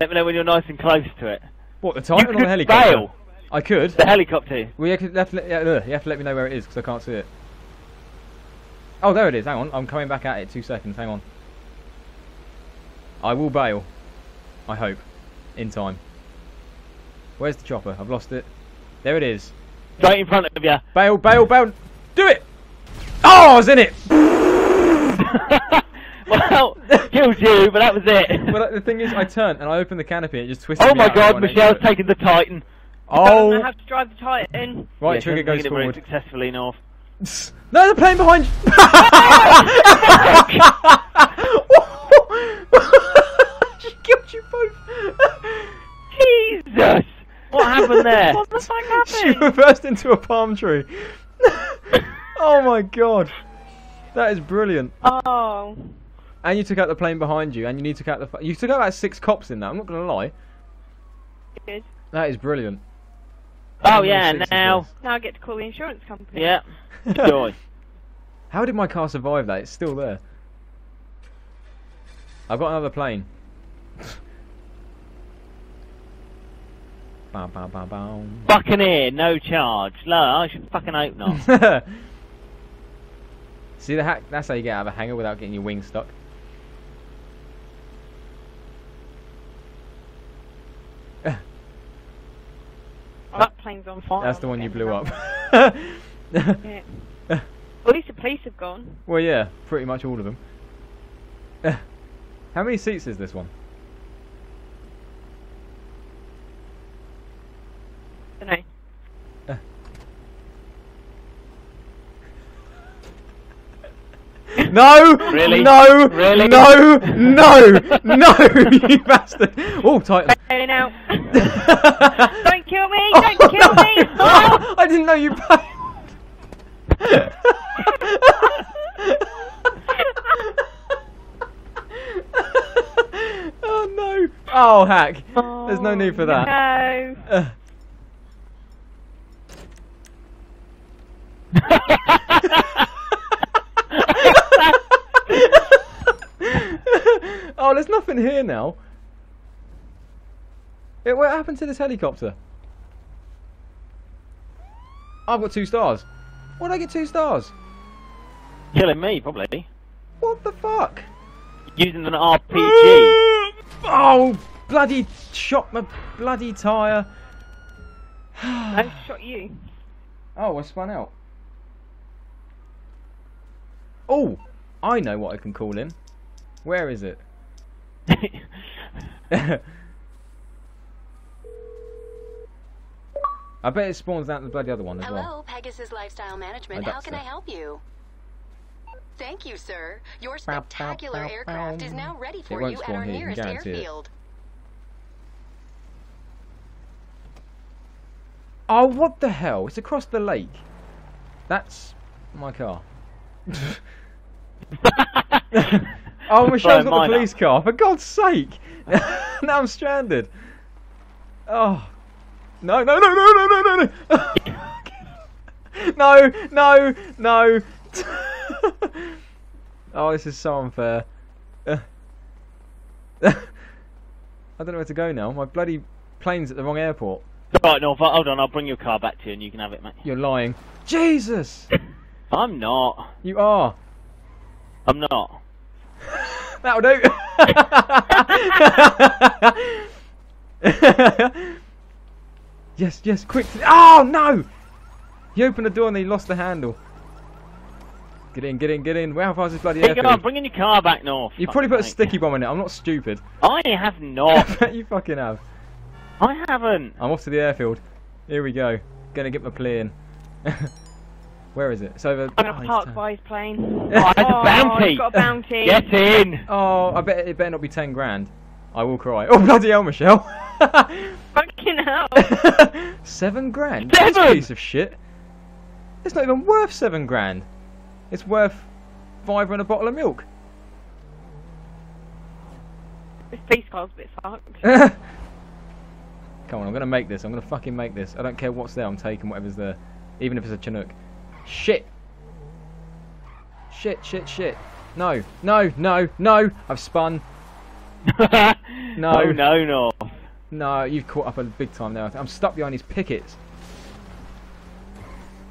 Let me know when you're nice and close to it. What, the Titan or the helicopter? bail. I could. The helicopter. Well, you have, to, you have to let, yeah, ugh, you have to let me know where it is because I can't see it. Oh, there it is. Hang on. I'm coming back at it. Two seconds. Hang on. I will bail. I hope. In time. Where's the chopper? I've lost it. There it is. Right in front of you. Bail, bail, bail. Do it! Oh, I was in it! well, killed you, but that was it. Well, the thing is, I turned and I opened the canopy and it just twisted oh me my out god, Michelle's end. taken the Titan. Oh! I have to drive the Titan. Right, Yeah, trigger goes taking it very forward. successfully north. No, the plane behind you! she killed you both! Jesus! What happened there? What the fuck happened? She reversed into a palm tree. oh my god. That is brilliant. Oh. And you took out the plane behind you, and you need to out the. You took out about six cops in that. I'm not gonna lie. Good. That is brilliant. Oh yeah, now. Now I get to call the insurance company. Yeah. Joy. How did my car survive that? It's still there. I've got another plane. Bow, bow, bow, bow. Buccaneer, no charge. No, I should fucking hope not. See the hack? That's how you get out of a hangar without getting your wings stuck. Plane's on fire. That's the one you blew up. Yeah. Well, at least the police have gone. well, yeah, pretty much all of them. How many seats is this one? Don't know. No! Really? No! Really? No! No! No! you bastard! Oh, Titan. Bailing out. Don't kill me! Don't kill me! Oh, I didn't know you oh no! Oh hack! There's no need for that. No. Uh, oh, there's nothing here now. Eh, what happened to this helicopter? I've got two stars. Why did I get two stars? Killing me, probably. What the fuck? Using an RPG. oh, bloody shot my bloody tyre. I shot you. Oh, I spun out. Oh, I know what I can call him. Where is it? I bet it spawns out the bloody other one as Hello, well. Pegasus Lifestyle Management. Oh, How can so. I help you? Thank you, sir. Your Bow, bow, spectacular bow, aircraft bow. is now ready for you at our here, nearest guarantee it. airfield. Oh, what the hell? It's across the lake. That's my car. oh, Michelle's got the mine up. police car. For God's sake! now I'm stranded. Oh. No, no, no, no, no, no, no, no! no, no, no! oh, this is so unfair. I don't know where to go now. My bloody plane's at the wrong airport. Right, no, hold on, I'll bring your car back to you and you can have it, mate. You're lying. Jesus! I'm not. You are. I'm not. That'll do. Yes, yes, quick. Oh, no! He opened the door and he lost the handle. Get in, get in, get in. Where how far is this bloody Hey, go on, airfield? bringing your car back north. You probably put a sticky bomb in it. I'm not stupid. I have I not. bet you fucking have. I haven't. I'm off to the airfield. Here we go. Gonna get my plane. Where is it? It's over. I'm oh, gonna it's park by his plane. Oh, it's a Oh, bounty. he's got a bounty. Get in. Oh, I bet it better not be ten grand. I will cry. Oh bloody hell, Michelle! Fucking hell. seven grand? Seven! piece of shit. It's not even worth seven grand. It's worth five and a bottle of milk. This police car's a bit fucked. Come on, I'm gonna make this. I'm gonna fucking make this. I don't care what's there. I'm taking whatever's there, even if it's a Chinook. Shit. Shit, shit, shit. No, no, no, no. I've spun. No. Oh, no, no. No, you've caught up a big time now. I'm stuck behind these pickets.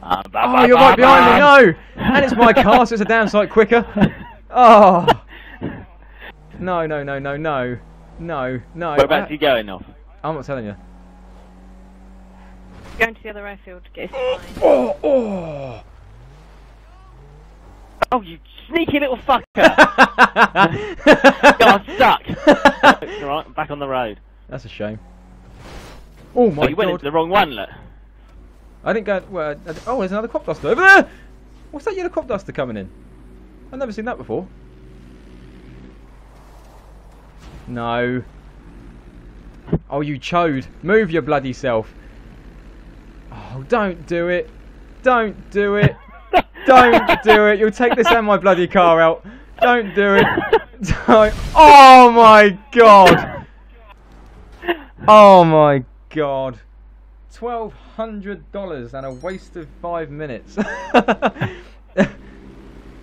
Uh, ba- Oh, ba- you're ba- right behind me. No, and it's my car, so it's a damn sight quicker. Oh. No, no, no, no, no, no, no. Whereabouts are you going off? I'm not telling you. Going to the other airfield to get his plane. Oh, oh. Oh, you sneaky little fucker! God, I'm stuck. right, I'm back on the road. That's a shame. Oh my oh, you went god! into the wrong one, look. I didn't go. Well, I, oh, there's another crop duster over there. What's that yellow crop duster coming in? I've never seen that before. No. Oh, you chode! Move your bloody self. Oh, don't do it! Don't do it! Don't do it! You'll take this and my bloody car out. Don't do it! Don't. Oh my god! Oh my god! Twelve hundred dollars and a waste of five minutes.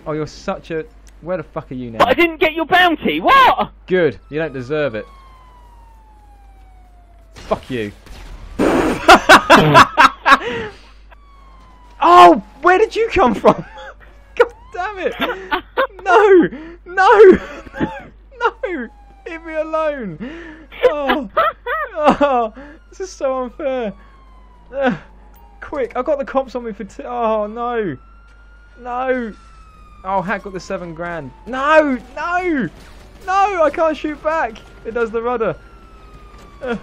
oh, you're such a. Where the fuck are you now? But I didn't get your bounty. What? Good. You don't deserve it. Fuck you. oh, where did you come from? God damn it! No, no, no! Leave me alone. Oh, oh this is so unfair. Ugh. quick, I got the cops on me for t- Oh no, no. Oh, Hack got the seven grand. No, no, no! I can't shoot back. It does the rudder. Ugh.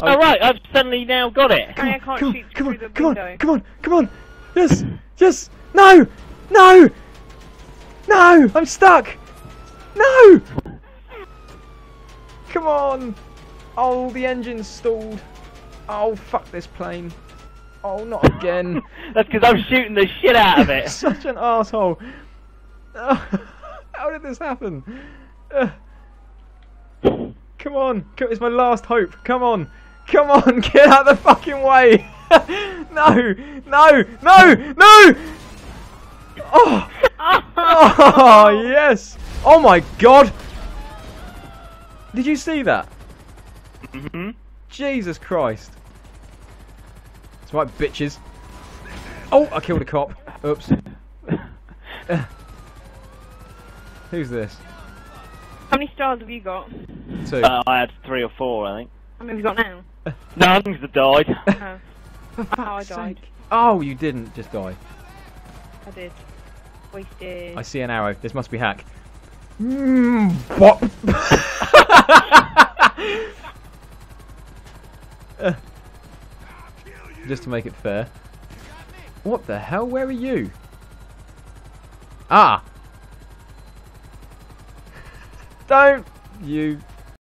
All right, I've suddenly now got it. Sorry, I can't come shoot on, come through on, the come on, come on, come on. Yes, yes. No, no, no. I'm stuck. No. Come on. Oh, the engine's stalled. Oh, fuck this plane. Oh, not again. That's because I'm shooting the shit out of it. Such an asshole. How did this happen? Come on, it's my last hope. Come on, come on, get out of the fucking way. No, no, no, no. Oh, oh yes. Oh my god. Did you see that? hmm Jesus Christ. It's right, bitches. Oh, I killed a cop. Oops. Who's this? How many stars have you got? Two. Uh, I had three or four, I think. How many have you got now? None's have died. Oh, For oh, I died. sake. Oh, you didn't just die. I did. Wasted. I see an arrow. This must be hack. Mm, what? Uh, Just to make it fair. What the hell? Where are you? Ah! Don't you